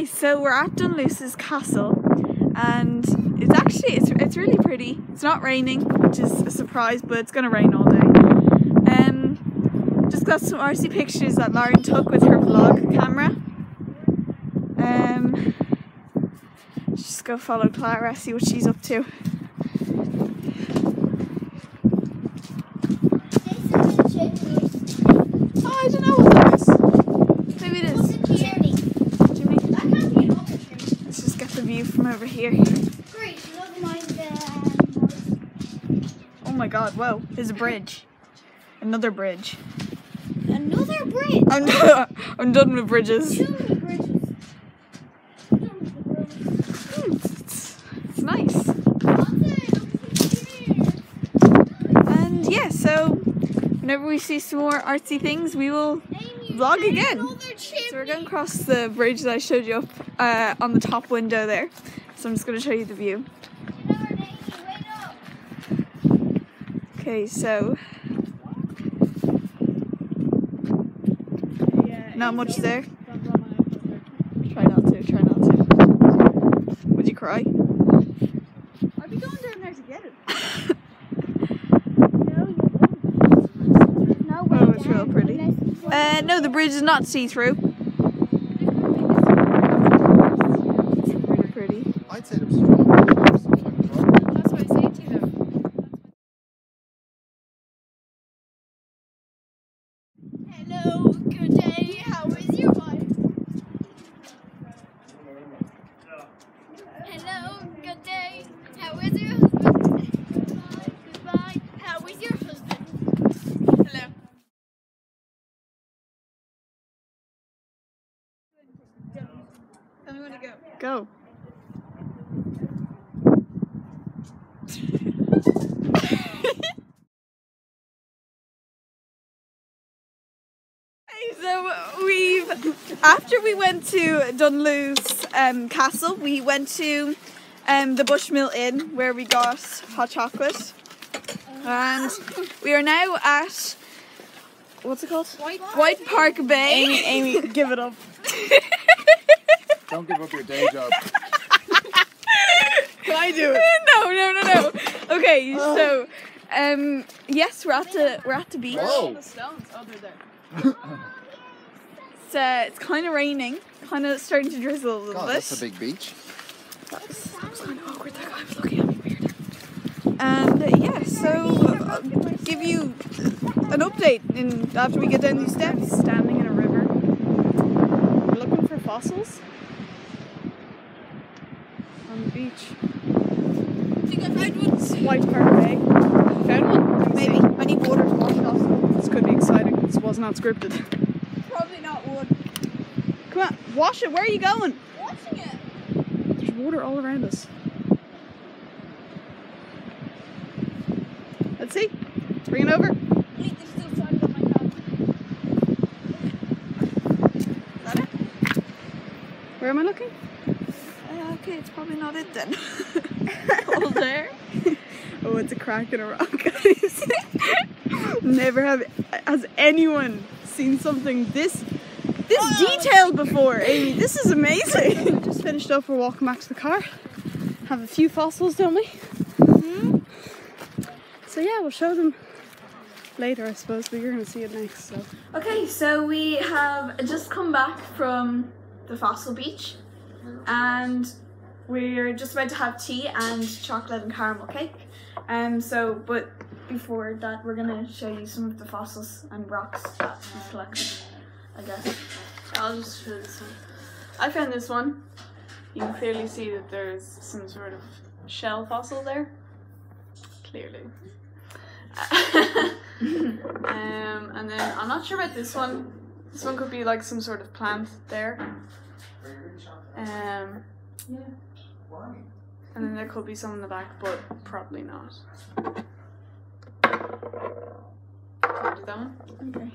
Okay, so we're at Dunluce's castle, and it's actually it's it's really pretty. It's not raining, which is a surprise, but it's gonna rain all day. Um, just got some RC pictures that Lauren took with her vlog camera. Um, just go follow Clara, see what she's up to. Oh, I don't know what that is. Maybe it is. Jimmy, let's just get the view from over here. Oh my god, whoa, there's a bridge. Another bridge. Another bridge. I'm done, I'm done with bridges. Too many bridges. Hmm, It's, it's nice. And yeah, so whenever we see some more artsy things, we will vlog again. So we're going to cross the bridge that I showed you up uh, on the top window there. So I'm just going to show you the view. Okay, so not much there. Try not to, try not to. Would you cry? I'd be going down there to get it. Oh, it's real pretty. Uh, no, the bridge is not see-through. Pretty. I'd say. Hello, good day. How is your wife? Hello, good day. How is your? Tell me when to go. Go. So we've after we went to Dunluce um, Castle, we went to um, the Bushmill Inn where we got hot chocolate, and we are now at what's it called? White White Park Bay. Aimee, Aimee, give it up. Don't give up your day job. Can I do it? no, no, no, no. Okay, so um, yes, we're at the we're at the beach. Whoa. The stones. Oh, they're there. It's uh, it's kind of raining, kind of starting to drizzle a little God, bit. that's a big beach. That was, that was kind of awkward. That guy was looking at me weird. And uh, yeah, so I'll give you an update in after we get down these steps. Standing in a river. We're looking for fossils. On the beach. think I found one. White Park Bay. Found one? Maybe. I need water to wash it off. This could be exciting. This was not scripted. Probably not wood. Come on, wash it. Where are you going? Washing it. There's water all around us. Let's see. Bring it over. Wait, there's still sand on my that it? Where am I looking? Okay, it's probably not it then. There. Oh, it's a crack in a rock, guys. Never have has anyone seen something this this detailed before, Aimee. This is amazing. Just finished up. We're walking back to the car. Have a few fossils, don't we? Hmm. So yeah, we'll show them later, I suppose. But you're gonna see it next. So Okay, so we have just come back from the fossil beach and we're just about to have tea and chocolate and caramel cake. Um so but before that we're gonna show you some of the fossils and rocks that we collected, I guess. I'll just show this one. I found this one. You can clearly see that there's some sort of shell fossil there. Clearly. um, and then I'm not sure about this one. This one could be like some sort of plant there. Um, and then there could be some in the back, but probably not. Can we do that one? Okay.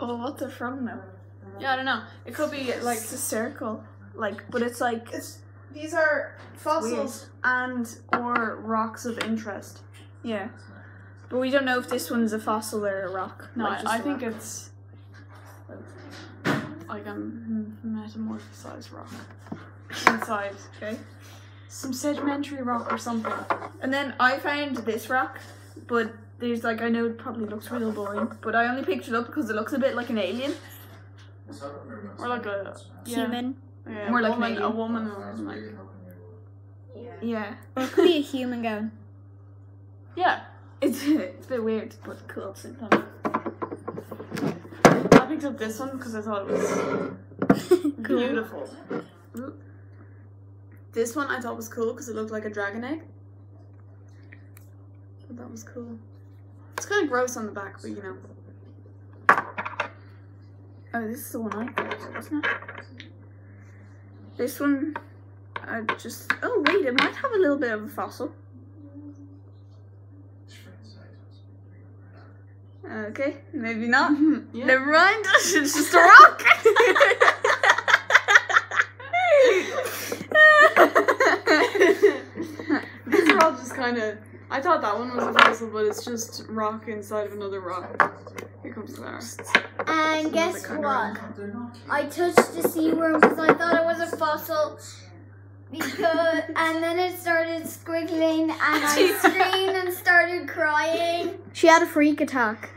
Oh what's it from though? Uh-huh. Yeah, I don't know. It could be like It's a circle. Like but it's like It's these are fossils and or rocks of interest. yeah. But we don't know if this one's a fossil or a rock. No, like just I, I a think rock. it's. Like a metamorphosized rock inside. Okay. Some sedimentary rock or something. And then I found this rock, but there's like I know it probably looks real boring, but I only picked it up because it looks a bit like an alien. Or like a yeah, Human. yeah, More a like an woman, a woman or like Yeah. Or it could be a human going. yeah. It's it's a bit weird, but cool at the same time. I picked up this one because I thought it was beautiful. Mm. This one I thought was cool because it looked like a dragon egg. But that was cool. It's kind of gross on the back, but you know. Oh, this is the one I thought, wasn't it? This one, I just. Oh wait, it might have a little bit of a fossil. Okay, maybe not. Yeah. Never mind. It's just a rock. These are all just kind of. I thought that one was a fossil, but it's just rock inside of another rock. Here comes Clara. And guess what? I touched the sea worm because I thought it was a fossil. Because and then it started squiggling and I screamed and started crying. She had a freak attack.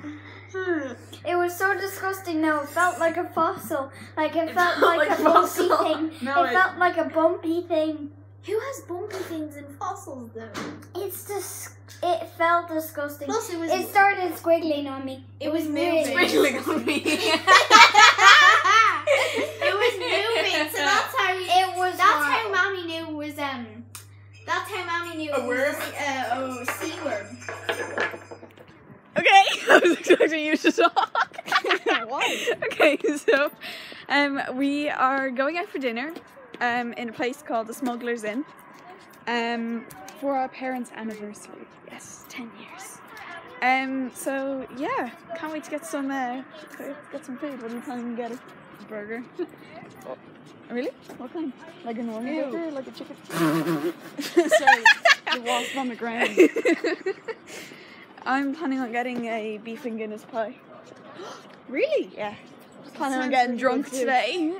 Hmm. It was so disgusting. No, it felt like a fossil. Like it, felt, felt like, like a fossil. bumpy thing. No, it, it- felt like a bumpy thing. Who has bumpy things in fossils though? It's just. It felt disgusting. Plus, it was It started squiggling on me. it was weird. moving. Squiggling on me. it was moving, so that's how we, It was. that's how horrible. mommy knew it was um. That's how mommy A was worm? uh, a sea worm. Okay, I was expecting you to talk. Why? Okay, so um, we are going out for dinner um, in a place called the Smuggler's Inn um, for our parents' anniversary. Yes, 10 years. Um, so yeah, can't wait to get some uh, get some food. What are you planning on getting? Burger. Oh, really? What kind? Like a normal burger, like a chicken? Sorry, the wasp on the ground. I'm planning on getting a beef and Guinness pie. really? Yeah. Planning on getting drunk today.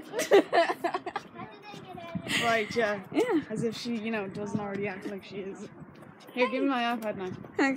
Right, yeah. yeah. As if she, you know, doesn't already act like she is. Here, give me my iPad now. Okay.